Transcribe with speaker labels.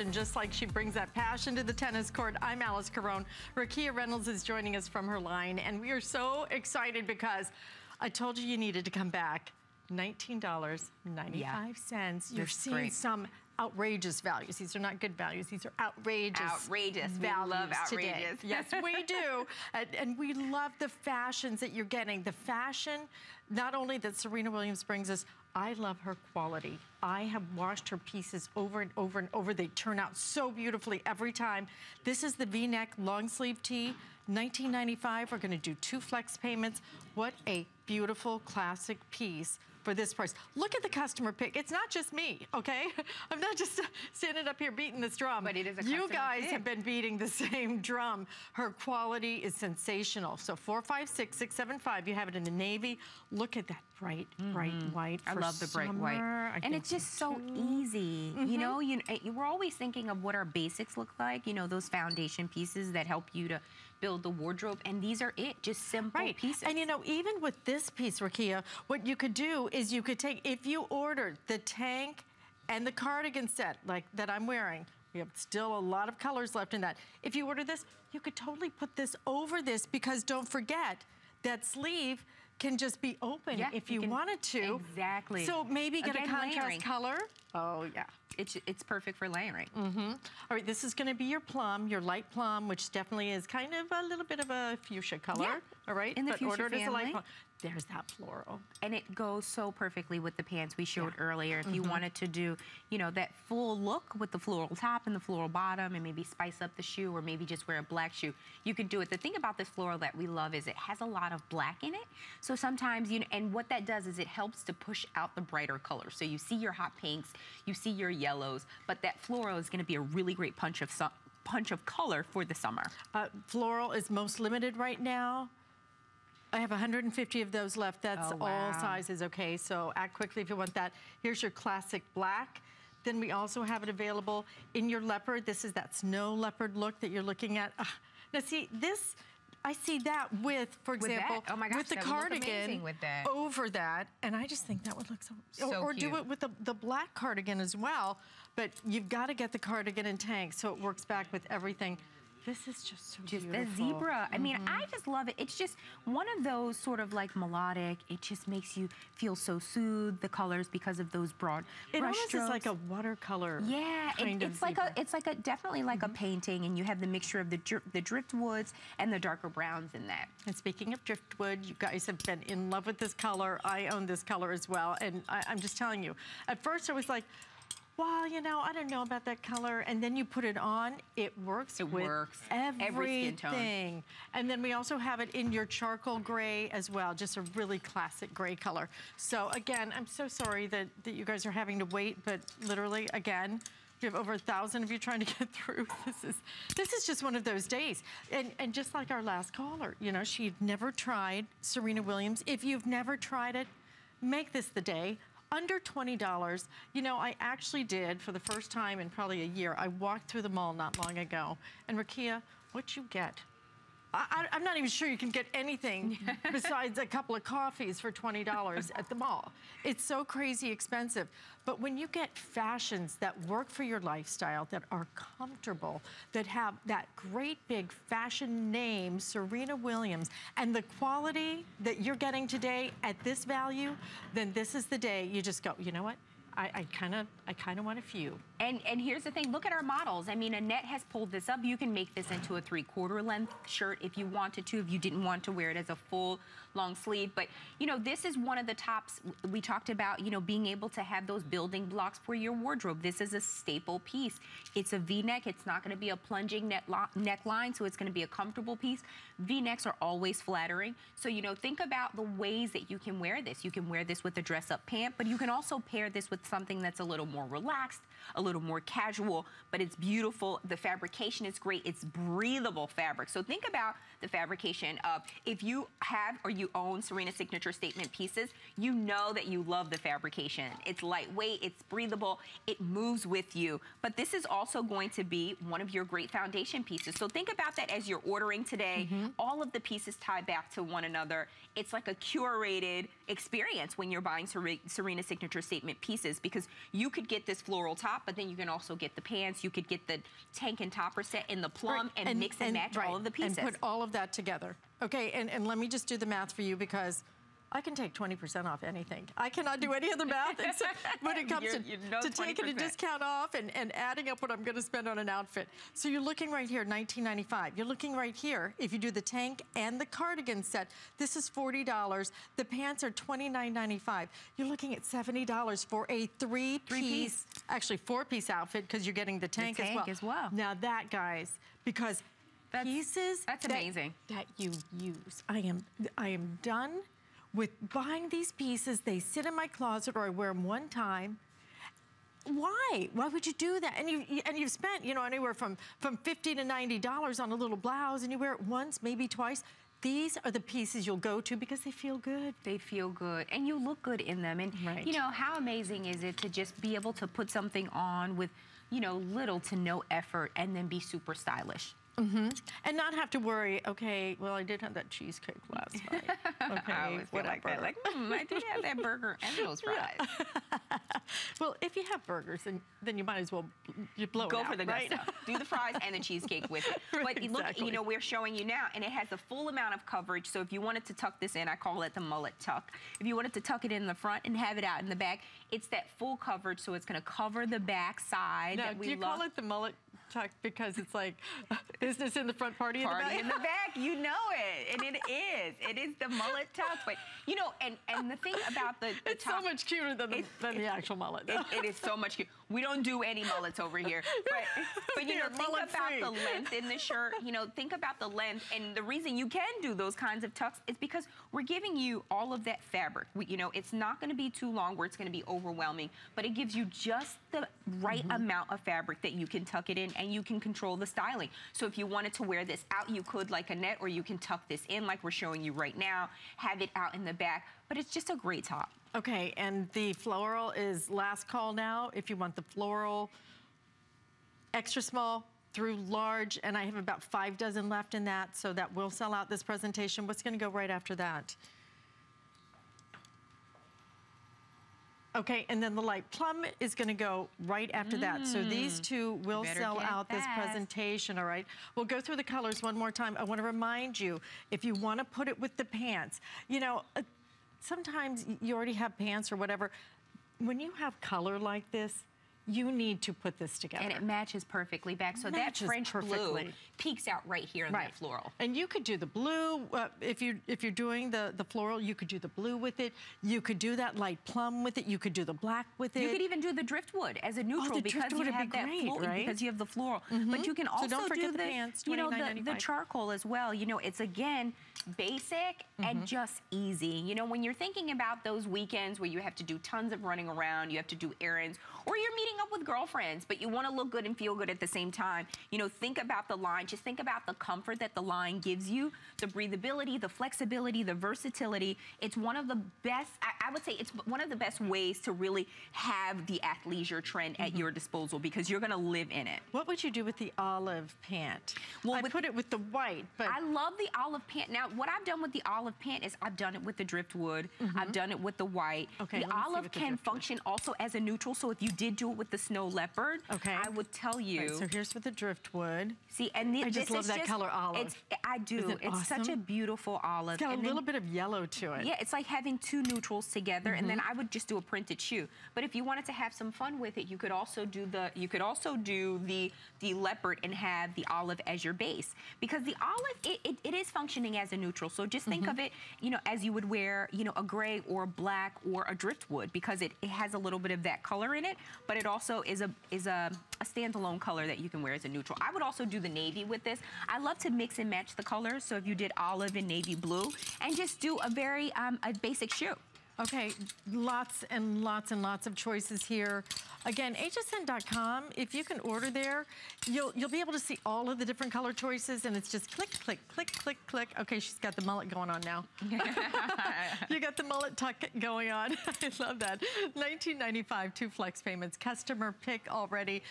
Speaker 1: And just like she brings that passion to the tennis court, I'm Alyce Caron. Rakia Reynolds is joining us from her line, and we are so excited because I told you you needed to come back. $19.95. Yeah. You're seeing great. some outrageous values. These are not good values. These are outrageous
Speaker 2: Outrageous. Values we love outrageous.
Speaker 1: Today. yes, we do. And, and, we love the fashions that you're getting. The fashion, not only that Serena Williams brings us, I love her quality. I have washed her pieces over and over and over. They turn out so beautifully every time. This is the V-neck long sleeve tee. 1995, we're gonna do two flex payments. What a beautiful classic piece for this price. Look at the customer pick. It's not just me, okay? I'm not just standing up here beating this drum.
Speaker 2: But it is a
Speaker 1: You guys
Speaker 2: pick.
Speaker 1: have been beating the same drum. Her quality is sensational. So 456675, you have it in the navy. Look at that bright, bright mm -hmm. white
Speaker 2: I love the bright
Speaker 1: summer.
Speaker 2: white. I and it's just so, so easy. Mm -hmm. You know, you, we're always thinking of what our basics look like, you know, those foundation pieces that help you to build the wardrobe, and these are it, just simple
Speaker 1: right.
Speaker 2: pieces.
Speaker 1: And you know, even with this piece, Rakia, what you could do is you could take, if you ordered the tank and the cardigan set, like that I'm wearing, we have still a lot of colors left in that. If you order this, you could totally put this over this because don't forget, that sleeve can just be open yeah, if you, you wanted to.
Speaker 2: Exactly.
Speaker 1: So maybe get Again, a contrast layering. color.
Speaker 2: Oh, yeah. It's, it's perfect for layering.
Speaker 1: Mm -hmm. All right, this is gonna be your plum, your light plum, which definitely is kind of a little bit of a fuchsia color. Yeah. All right,
Speaker 2: in the but fuchsia
Speaker 1: ordered
Speaker 2: family.
Speaker 1: as a light plum. There's that floral.
Speaker 2: And it goes so perfectly with the pants we showed yeah. earlier. If mm -hmm. you mm-hmm. wanted to do, you know, that full look with the floral top and the floral bottom and maybe spice up the shoe or maybe just wear a black shoe, you could do it. The thing about this floral that we love is it has a lot of black in it. So sometimes, you know, and what that does is it helps to push out the brighter colors. So you see your hot pinks, you see your yellows, but that floral is gonna be a really great punch of punch of color for the summer.
Speaker 1: Uh, floral is most limited right now. I have 150 of those left. That's oh, wow. all sizes, okay? So act quickly if you want that. Here's your classic black. Then we also have it available in your leopard. This is that snow leopard look that you're looking at. Uh, now see, this, I see that with, for example,
Speaker 2: with, oh my gosh,
Speaker 1: with the cardigan
Speaker 2: with that.
Speaker 1: over that. And I just think that would look so,
Speaker 2: so
Speaker 1: or, or
Speaker 2: do
Speaker 1: it with the, the black cardigan as well. But you've got to get the cardigan in tank so it works back with everything. This is just so
Speaker 2: just
Speaker 1: beautiful.
Speaker 2: the zebra. Mm -hmm. I mean, mm-hmm. I just love it. It's just one of those sort of like melodic. It just makes you feel so soothed. The colors because of those broad
Speaker 1: It
Speaker 2: almost
Speaker 1: strokes. is like a watercolor.
Speaker 2: Yeah, it, it's like a it's like a definitely like mm -hmm. a mm-hmm. painting, and you have the mixture of the the driftwoods and the darker browns in that.
Speaker 1: And speaking of driftwood, you guys have been in love with this color. I own this color as well, and I, I'm just telling you. At first, I was like well, you know, I don't know about that color. And then you put it on, it works
Speaker 2: it
Speaker 1: with
Speaker 2: works.
Speaker 1: everything.
Speaker 2: Every skin tone.
Speaker 1: And then we also have it in your charcoal gray as well, just a really classic gray color. So again, I'm so sorry that, that you guys are having to wait, but literally, again, we have over a thousand of you trying to get through. This is this is just one of those days. And and just like our last caller, you know, she'd never tried Serena Williams. If you've never tried it, make this the day under $20. You know, I actually did for the first time in probably a year. I walked through the mall not long ago. And Rakia, what you get I, am not even sure you can get anything besides a couple of coffees for $20 at the mall. It's so crazy expensive. But when you get fashions that work for your lifestyle, that are comfortable, that have that great big fashion name, Serena Williams, and the quality that you're getting today at this value, then this is the day you just go, you know what? I kind of I kind of want a few.
Speaker 2: And and here's the thing, look at our models. I mean, Annette has pulled this up. You can make this into a three-quarter length shirt if you wanted to, if you didn't want to wear it as a full long sleeve. But, you know, this is one of the tops we talked about, you know, being able to have those building blocks for your wardrobe. This is a staple piece. It's a V-neck. It's not going to be a plunging neckline, so it's going to be a comfortable piece. V-necks are always flattering. So, you know, think about the ways that you can wear this. You can wear this with a dress-up pant, but you can also pair this with something that's a little more relaxed, a little more casual, but it's beautiful. The fabrication is great. It's breathable fabric. So think about the fabrication of if you have or you own Serena Signature Statement pieces, you know that you love the fabrication. It's lightweight, it's breathable, it moves with you. But this is also going to be one of your great foundation pieces. So think about that as you're ordering today. Mm -hmm. All of the pieces tie back to one another. It's like a curated experience when you're buying Serena Signature Statement pieces because you could get this floral top top, but then you can also get the pants. You could get the tank and topper set in the plum
Speaker 1: Right,
Speaker 2: and, mix and, match
Speaker 1: right,
Speaker 2: all of the pieces.
Speaker 1: And put all of that together. Okay, and, and let me just do the math for you because I can take 20% off anything. I cannot do any other math except when it comes to,
Speaker 2: know
Speaker 1: to taking a discount off and, and adding up what I'm gonna spend on an outfit. So you're looking right here, 19.95. You're looking right here, if you do the tank and the cardigan set, this is $40. The pants are $29.95. You're looking at $70 for a three-piece,
Speaker 2: Three-piece.
Speaker 1: actually four-piece outfit because you're getting the tank, as
Speaker 2: tank
Speaker 1: well.
Speaker 2: as well.
Speaker 1: Now that, guys, because
Speaker 2: That's-
Speaker 1: pieces
Speaker 2: that's
Speaker 1: that-
Speaker 2: amazing.
Speaker 1: that you use. I am I am done with buying these pieces. They sit in my closet or I wear them one time. Why? Why would you do that? And you and you've spent, you know, anywhere from from 50 to 90 dollars on a little blouse and you wear it once, maybe twice. These are the pieces you'll go to because they feel good.
Speaker 2: They feel good and you look good in them. And
Speaker 1: Right.
Speaker 2: you know, how amazing is it to just be able to put something on with, you know, little to no effort and then be super stylish.
Speaker 1: And not have to worry, okay, well, I did have that cheesecake last night. Okay,
Speaker 2: I always feel like that. Like, hmm, I did have that burger and those fries.
Speaker 1: well, if you have burgers, then, then you might as well you blow it
Speaker 2: Go
Speaker 1: out,
Speaker 2: for the
Speaker 1: right?
Speaker 2: gusto. Do the fries and the cheesecake with it.
Speaker 1: Right,
Speaker 2: but look, you know, we're showing you now, and it has the full amount of coverage. So if you wanted to tuck this in, I call it the mullet tuck. If you wanted to tuck it in the front and have it out in the back, it's that full coverage. So it's going to cover the back side
Speaker 1: Now,
Speaker 2: that we
Speaker 1: do you
Speaker 2: love.
Speaker 1: call it the mullet tuck because it's like business in the front, party,
Speaker 2: Party
Speaker 1: in
Speaker 2: in
Speaker 1: the
Speaker 2: the
Speaker 1: back?
Speaker 2: back, you know it, and it is. It is the mullet tuck, but you know, and and the thing about the, the
Speaker 1: It's
Speaker 2: top,
Speaker 1: so much cuter than the,
Speaker 2: It-
Speaker 1: than the actual mullet.
Speaker 2: It, it is so much cuter. We don't do any mullets over here. But, but you know, think about
Speaker 1: free.
Speaker 2: the length in the shirt. You know, think about the length. And the reason you can do those kinds of tucks is because we're giving you all of that fabric. We, you know, it's not going to be too long where it's going to be overwhelming, but it gives you just the right
Speaker 1: Mm-hmm.
Speaker 2: amount of fabric that you can tuck it in and you can control the styling. So if you wanted to wear this out, you could like Annette, or you can tuck this in like we're showing you right now, have it out in the back. But it's just a great top.
Speaker 1: Okay, and the floral is last call now. If you want the floral, extra small through large, and I have about five dozen left in that, so that will sell out this presentation. What's gonna go right after that? Okay, and then the light plum is gonna go right after that. So these two will sell out this presentation, all right? We'll go through the colors one more time. I wanna remind you, if you wanna put it with the pants, you know, uh, sometimes you already have pants or whatever. When you have color like this, you need to put this together.
Speaker 2: And it matches perfectly back. So that
Speaker 1: Matches
Speaker 2: French blue
Speaker 1: perfectly.
Speaker 2: peeks out right here in that floral.
Speaker 1: And you could do the blue uh, if you if you're doing the the floral. You could do the blue with it. You could do that light plum with it. You could do the black with it.
Speaker 2: You could even do the driftwood as a neutral
Speaker 1: Oh,
Speaker 2: because you have
Speaker 1: be
Speaker 2: that
Speaker 1: great,
Speaker 2: floral
Speaker 1: right? Mm-hmm.
Speaker 2: because you have the floral. But you can also
Speaker 1: don't forget
Speaker 2: do
Speaker 1: the pants,
Speaker 2: you know, the, the
Speaker 1: $29.95.
Speaker 2: charcoal as well. You know, it's again basic
Speaker 1: Mm-hmm.
Speaker 2: and just easy. You know, when you're thinking about those weekends where you have to do tons of running around, you have to do errands, or you're meeting up with girlfriends, but you want to look good and feel good at the same time. You know, think about the line. Just think about the comfort that the line gives you, the breathability, the flexibility, the versatility. It's one of the best. I, I would say it's one of the best ways to really have the athleisure trend
Speaker 1: Mm-hmm.
Speaker 2: at your disposal because you're going to live in it.
Speaker 1: What would you do with the olive pant?
Speaker 2: Well,
Speaker 1: I
Speaker 2: with-
Speaker 1: put it with the white, but
Speaker 2: I love the olive pant. Now, what I've done with the olive pant is I've done it with the driftwood. I've done it with the white.
Speaker 1: Okay,
Speaker 2: the
Speaker 1: let me see
Speaker 2: olive
Speaker 1: the
Speaker 2: can function also as a neutral. So if you did do it with the snow leopard,
Speaker 1: Okay.
Speaker 2: I would tell you.
Speaker 1: Right, so here's with the driftwood.
Speaker 2: see, and thi-
Speaker 1: I just love that color olive.
Speaker 2: It's, I do.
Speaker 1: It
Speaker 2: it's such a beautiful olive.
Speaker 1: It's got a
Speaker 2: And then-
Speaker 1: little bit of yellow to it.
Speaker 2: yeah, it's like having two neutrals together, and then
Speaker 1: Mm-hmm.
Speaker 2: I would just do a printed shoe. But if you wanted to have some fun with it, you could also do the you could also do the the leopard and have the olive as your base because the olive it, it, it is functioning as a neutral. So just think
Speaker 1: Mm-hmm.
Speaker 2: of it, you know, as you would wear, you know, a gray or a black or a driftwood because it, it has a little bit of that color in it, but it also is a is a, a standalone color that you can wear as a neutral. I would also do the navy with this. I love to mix and match the colors. So if you did olive and navy blue, and just do a very um, a basic shoe.
Speaker 1: Okay, lots and lots and lots of choices here. Again, hsn.com, if you can order there, you'll you'll be able to see all of the different color choices and it's just click, click, click, click, click. Okay, she's got the mullet going on now. you got the mullet tuck going on. I love that. 1995, two flex payments, customer pick already.